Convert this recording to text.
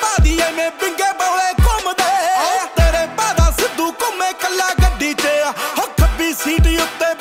ਪਾਦੀ ਐਵੇਂ ਪਿੰਗੇ ਬੌਲੇ ਘੁੰਮਦੇ। ਆਉ ਤੇਰੇ ਪਾਦਾ ਸਿੱਧੂ ਘੁੰਮੇ ਕੱਲਾ ਗੱਡੀ 'ਚ ਹੋ ਖੱਬੀ ਸੀਟ ਉੱਤੇ